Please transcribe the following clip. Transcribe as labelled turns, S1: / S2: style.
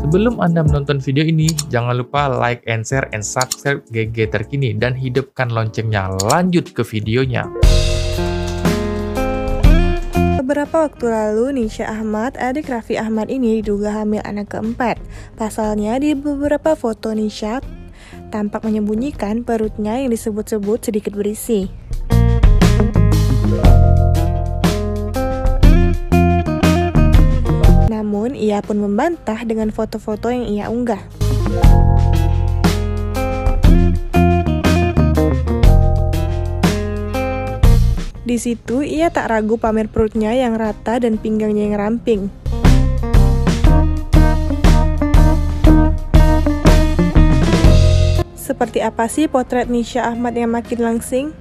S1: Sebelum Anda menonton video ini, jangan lupa like and share and subscribe GG terkini dan hidupkan loncengnya. Lanjut ke videonya.
S2: Beberapa waktu lalu, Nisha Ahmad, adik Raffi Ahmad ini diduga hamil anak keempat. Pasalnya, di beberapa foto Nisha tampak menyembunyikan perutnya yang disebut-sebut sedikit berisi. Namun, ia pun membantah dengan foto-foto yang ia unggah. Di situ, ia tak ragu pamer perutnya yang rata dan pinggangnya yang ramping. Seperti apa sih potret Nisha Ahmad yang makin langsing?